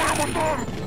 Abandon!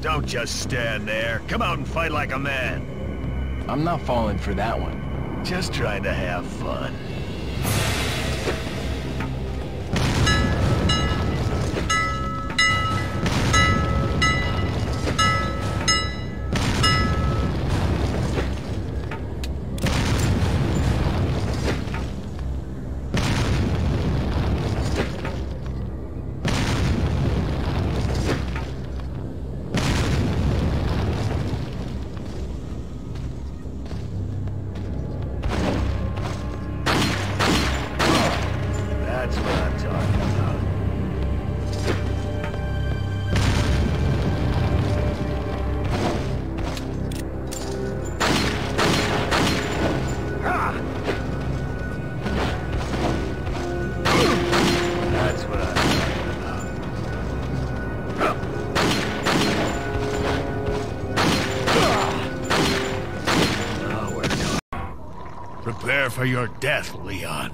Don't just stand there. Come out and fight like a man. I'm not falling for that one. Just trying to have fun. That's what I'm talking about. Prepare for your death, Leon.